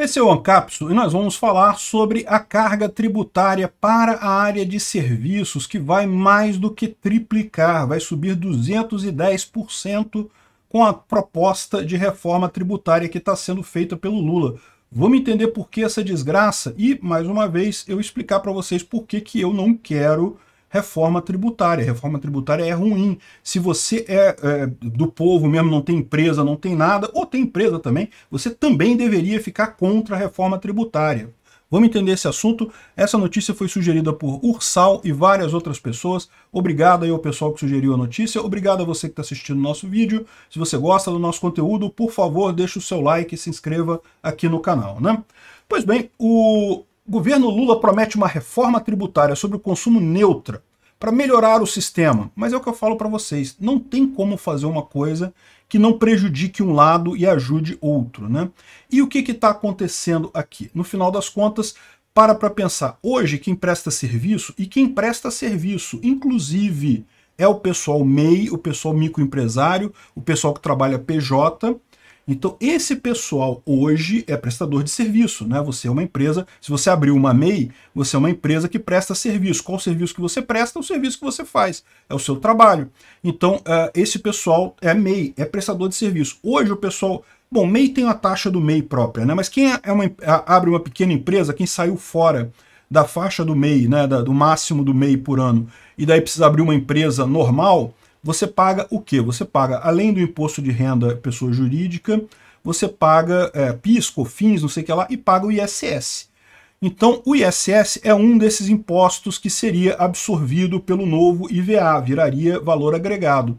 Esse é o Ancapso e nós vamos falar sobre a carga tributária para a área de serviços, que vai mais do que triplicar, vai subir 210% com a proposta de reforma tributária que está sendo feita pelo Lula. Vamos entender por que essa desgraça e, mais uma vez, eu explicar para vocês por que, que eu não quero reforma tributária. Reforma tributária é ruim. Se você é, é, do povo mesmo, não tem empresa, não tem nada, ou tem empresa também, você também deveria ficar contra a reforma tributária. Vamos entender esse assunto. Essa notícia foi sugerida por Ursal e várias outras pessoas. Obrigado aí ao pessoal que sugeriu a notícia. Obrigado a você que está assistindo o nosso vídeo. Se você gosta do nosso conteúdo, por favor, deixe o seu like e se inscreva aqui no canal. Né? Pois bem, o governo Lula promete uma reforma tributária sobre o consumo neutra para melhorar o sistema. Mas é o que eu falo para vocês, não tem como fazer uma coisa que não prejudique um lado e ajude outro. Né? E o que está acontecendo aqui? No final das contas, para para pensar, hoje quem presta serviço, e quem presta serviço, inclusive, é o pessoal MEI, o pessoal microempresário, o pessoal que trabalha PJ, então, esse pessoal hoje é prestador de serviço, né? Você é uma empresa, se você abrir uma MEI, você é uma empresa que presta serviço. Qual o serviço que você presta? O serviço que você faz, é o seu trabalho. Então, uh, esse pessoal é MEI, é prestador de serviço. Hoje o pessoal Bom, MEI tem a taxa do MEI própria, né? Mas quem é uma, abre uma pequena empresa, quem saiu fora da faixa do MEI, né, da, do máximo do MEI por ano, e daí precisa abrir uma empresa normal, você paga o quê? Você paga, além do imposto de renda pessoa jurídica, você paga é, PIS, COFINS, não sei o que lá, e paga o ISS. Então, o ISS é um desses impostos que seria absorvido pelo novo IVA, viraria valor agregado.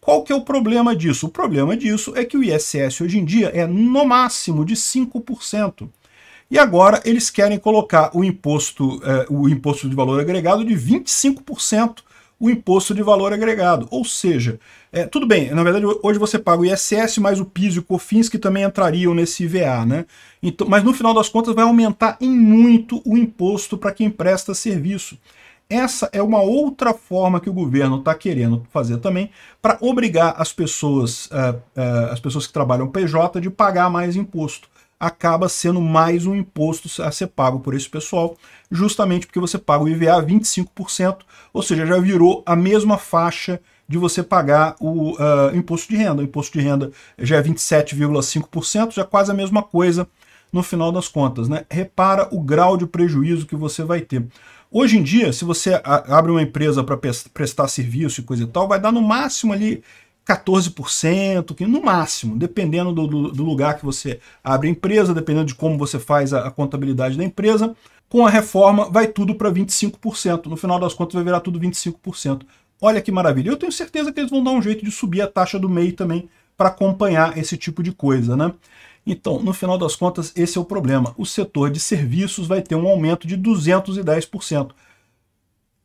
Qual que é o problema disso? O problema disso é que o ISS hoje em dia é no máximo de 5%. E agora eles querem colocar o imposto, é, o imposto de valor agregado de 25%, o imposto de valor agregado. Ou seja, é, tudo bem, na verdade hoje você paga o ISS mais o PIS e o COFINS que também entrariam nesse IVA, né? Então, mas no final das contas vai aumentar em muito o imposto para quem presta serviço. Essa é uma outra forma que o governo está querendo fazer também para obrigar as pessoas, uh, uh, as pessoas que trabalham PJ de pagar mais imposto acaba sendo mais um imposto a ser pago por esse pessoal, justamente porque você paga o IVA 25%, ou seja, já virou a mesma faixa de você pagar o uh, imposto de renda. O imposto de renda já é 27,5%, já é quase a mesma coisa no final das contas. Né? Repara o grau de prejuízo que você vai ter. Hoje em dia, se você abre uma empresa para prestar serviço e coisa e tal, vai dar no máximo ali 14%, que no máximo, dependendo do, do, lugar que você abre a empresa, dependendo de como você faz a, a contabilidade da empresa. Com a reforma, vai tudo para 25%. No final das contas, vai virar tudo 25%. Olha que maravilha. Eu tenho certeza que eles vão dar um jeito de subir a taxa do MEI também para acompanhar esse tipo de coisa, né? Então, no final das contas, esse é o problema. O setor de serviços vai ter um aumento de 210%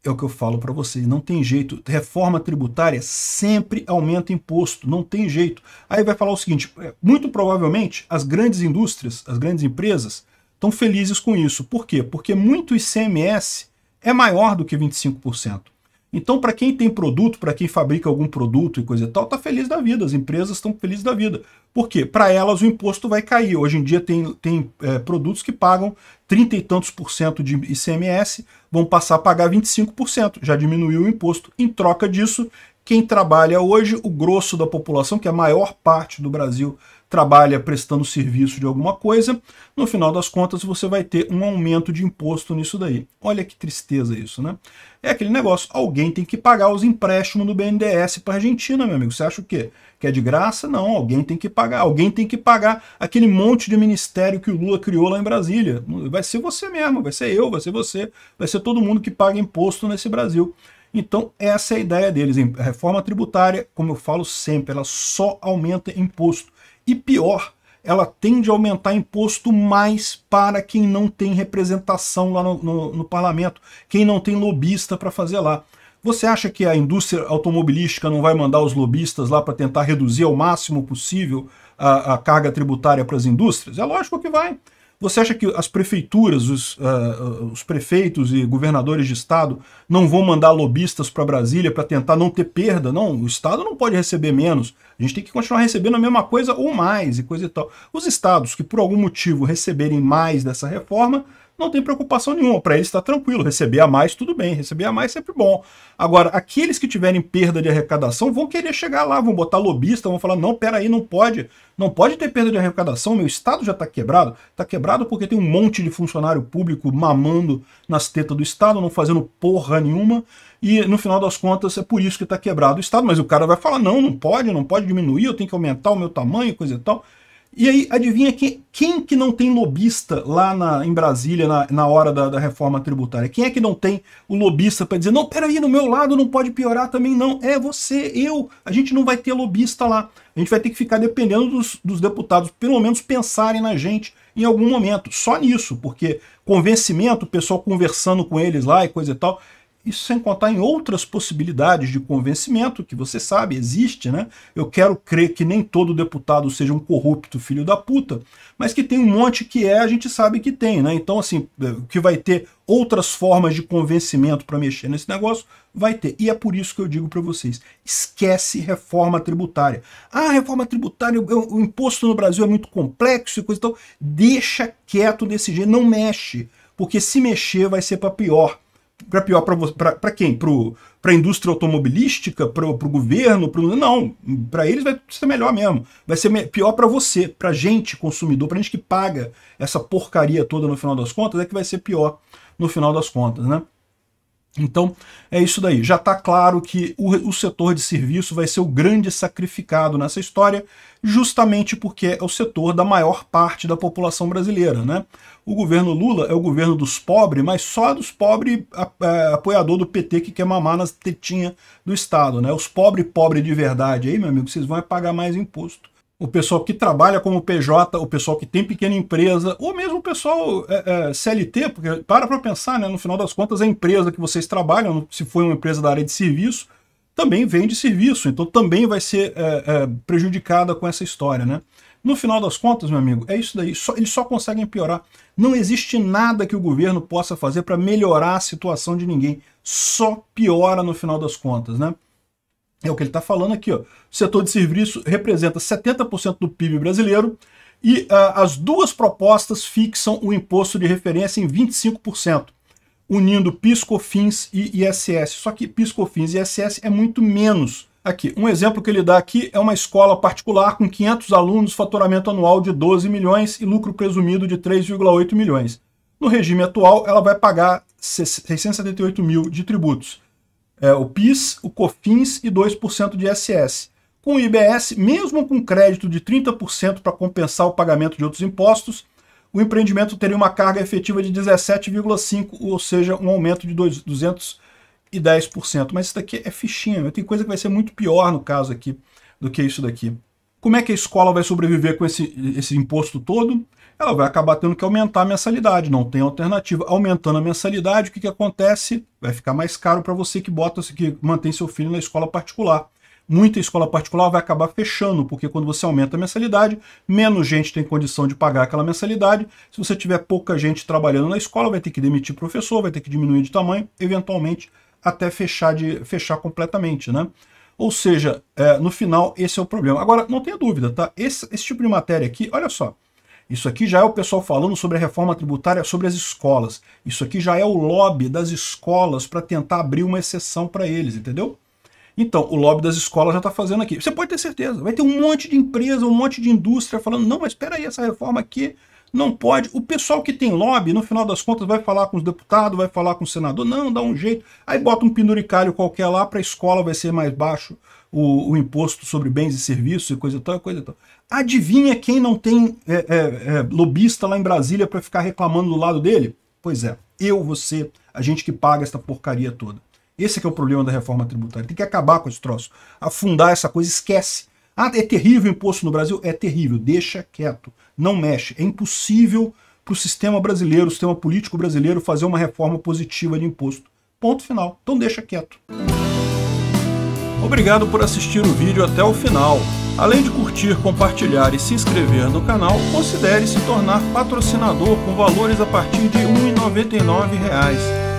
é o que eu falo para vocês, não tem jeito. Reforma tributária sempre aumenta imposto, não tem jeito. Aí vai falar o seguinte, é, muito provavelmente as grandes indústrias, as grandes empresas, estão felizes com isso. Por quê? Porque muito ICMS é maior do que 25%. Então, para quem tem produto, para quem fabrica algum produto e coisa e tal, está feliz da vida, as empresas estão felizes da vida. Por quê? Para elas o imposto vai cair. Hoje em dia tem, tem é, produtos que pagam 30 e tantos por cento de ICMS, vão passar a pagar 25%, já diminuiu o imposto. Em troca disso, quem trabalha hoje, o grosso da população, que é a maior parte do Brasil, trabalha prestando serviço de alguma coisa, no final das contas você vai ter um aumento de imposto nisso daí. Olha que tristeza isso, né? É aquele negócio, alguém tem que pagar os empréstimos do BNDES para a Argentina, meu amigo. Você acha o quê? Que é de graça? Não, alguém tem que pagar. Alguém tem que pagar aquele monte de ministério que o Lula criou lá em Brasília. Vai ser você mesmo, vai ser eu, vai ser você, vai ser todo mundo que paga imposto nesse Brasil. Então, essa é a ideia deles. A reforma tributária, como eu falo sempre, ela só aumenta imposto. E pior, ela tende a aumentar imposto mais para quem não tem representação lá no, no, no parlamento, quem não tem lobista para fazer lá. Você acha que a indústria automobilística não vai mandar os lobistas lá para tentar reduzir ao máximo possível a, a carga tributária para as indústrias? É lógico que vai. Você acha que as prefeituras, os, uh, os prefeitos e governadores de estado não vão mandar lobistas para Brasília para tentar não ter perda? Não, o estado não pode receber menos. A gente tem que continuar recebendo a mesma coisa ou mais e coisa e tal. Os estados que por algum motivo receberem mais dessa reforma não tem preocupação nenhuma. Para eles está tranquilo. Receber a mais, tudo bem. Receber a mais sempre bom. Agora, aqueles que tiverem perda de arrecadação vão querer chegar lá, vão botar lobista, vão falar: não, peraí, não pode. Não pode ter perda de arrecadação. Meu estado já está quebrado. Está quebrado porque tem um monte de funcionário público mamando nas tetas do estado, não fazendo porra nenhuma. E no final das contas é por isso que está quebrado o estado. Mas o cara vai falar: não, não pode, não pode diminuir, eu tenho que aumentar o meu tamanho, coisa e tal. E aí, adivinha quem, quem que não tem lobista lá na, em Brasília na, na hora da, da, reforma tributária? Quem é que não tem o lobista para dizer, não, peraí, no meu lado não pode piorar também, não. É você, eu. A gente não vai ter lobista lá. A gente vai ter que ficar dependendo dos, dos deputados, pelo menos pensarem na gente em algum momento. Só nisso, porque convencimento, o pessoal conversando com eles lá e coisa e tal, isso sem contar em outras possibilidades de convencimento, que você sabe, existe, né? Eu quero crer que nem todo deputado seja um corrupto filho da puta, mas que tem um monte que é, a gente sabe que tem, né? Então, assim, é, que vai ter outras formas de convencimento para mexer nesse negócio, vai ter. E é por isso que eu digo para vocês, esquece reforma tributária. Ah, reforma tributária, o, o imposto no Brasil é muito complexo e coisa e tal. Deixa quieto desse jeito, não mexe, porque se mexer vai ser para pior para pior para quem? Para a indústria automobilística? Para o governo? Pro, não, para eles vai ser melhor mesmo. Vai ser pior para você, para gente, consumidor, para gente que paga essa porcaria toda no final das contas, é que vai ser pior no final das contas, né? Então, é isso daí. Já está claro que o, o, setor de serviço vai ser o grande sacrificado nessa história, justamente porque é o setor da maior parte da população brasileira. Né? O governo Lula é o governo dos pobres, mas só dos pobres é, apoiador do PT que quer mamar nas tetinhas do Estado. Né? Os pobres, pobres de verdade, aí, meu amigo, vocês vão pagar mais imposto o pessoal que trabalha como PJ, o pessoal que tem pequena empresa, ou mesmo o pessoal é, é, CLT, porque para para pensar, né, no final das contas, a empresa que vocês trabalham, se for uma empresa da área de serviço, também vende serviço, então também vai ser é, é, prejudicada com essa história. Né? No final das contas, meu amigo, é isso daí, só, eles só conseguem piorar. Não existe nada que o governo possa fazer para melhorar a situação de ninguém, só piora no final das contas. Né? É o que ele está falando aqui. Ó. O setor de serviço representa 70% do PIB brasileiro e uh, as duas propostas fixam o imposto de referência em 25%, unindo PIS, COFINS e ISS. Só que PIS, COFINS e ISS é muito menos. Aqui, um exemplo que ele dá aqui é uma escola particular com 500 alunos, faturamento anual de 12 milhões e lucro presumido de 3,8 milhões. No regime atual, ela vai pagar 678 mil de tributos é, o PIS, o COFINS e 2% de ISS. Com o IBS, mesmo com crédito de 30% para compensar o pagamento de outros impostos, o empreendimento teria uma carga efetiva de 17,5%, ou seja, um aumento de 210%. Mas isso daqui é fichinha, tem coisa que vai ser muito pior no caso aqui do que isso daqui. Como é que a escola vai sobreviver com esse, esse imposto todo? Ela vai acabar tendo que aumentar a mensalidade, não tem alternativa. Aumentando a mensalidade, o que, que acontece? Vai ficar mais caro para você que bota, que mantém seu filho na escola particular. Muita escola particular vai acabar fechando, porque quando você aumenta a mensalidade, menos gente tem condição de pagar aquela mensalidade. Se você tiver pouca gente trabalhando na escola, vai ter que demitir professor, vai ter que diminuir de tamanho, eventualmente até fechar, de, fechar completamente, né? Ou seja, é, no final, esse é o problema. Agora, não tenha dúvida, tá? Esse, esse tipo de matéria aqui, olha só, isso aqui já é o pessoal falando sobre a reforma tributária sobre as escolas. Isso aqui já é o lobby das escolas para tentar abrir uma exceção para eles, entendeu? Então, o lobby das escolas já está fazendo aqui. Você pode ter certeza, vai ter um monte de empresa, um monte de indústria falando, não, mas espera aí, essa reforma aqui não pode. O pessoal que tem lobby, no final das contas, vai falar com os deputados, vai falar com o senador, não, dá um jeito. Aí bota um penduricalho qualquer lá para a escola, vai ser mais baixo o, o, imposto sobre bens e serviços e coisa e tal, coisa e tal. Adivinha quem não tem é, é, é, lobista lá em Brasília para ficar reclamando do lado dele? Pois é, eu, você, a gente que paga essa porcaria toda. Esse é o problema da reforma tributária. Tem que acabar com esse troço. Afundar essa coisa, esquece. Ah, é terrível o imposto no Brasil? É terrível. Deixa quieto. Não mexe. É impossível para o sistema brasileiro, o sistema político brasileiro, fazer uma reforma positiva de imposto. Ponto final. Então deixa quieto. Obrigado por assistir o vídeo até o final. Além de curtir, compartilhar e se inscrever no canal, considere se tornar patrocinador com valores a partir de R$ 1,99